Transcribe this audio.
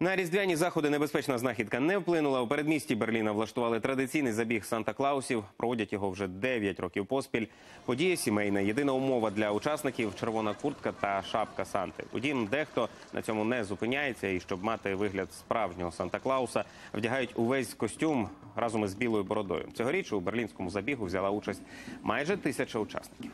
На різдвяні заходи небезпечна знахідка не вплинула. У передмісті Берліна влаштували традиційний забіг Санта-Клаусів. Проводять його вже 9 років поспіль. Подія сімейна. Єдина умова для учасників червона куртка та шапка Санти. Утім, дехто на цьому не зупиняється. І щоб мати вигляд справжнього Санта-Клауса, вдягають увесь костюм разом із білою бородою. Цьогоріч у берлінському забігу взяла участь майже тисяча учасників.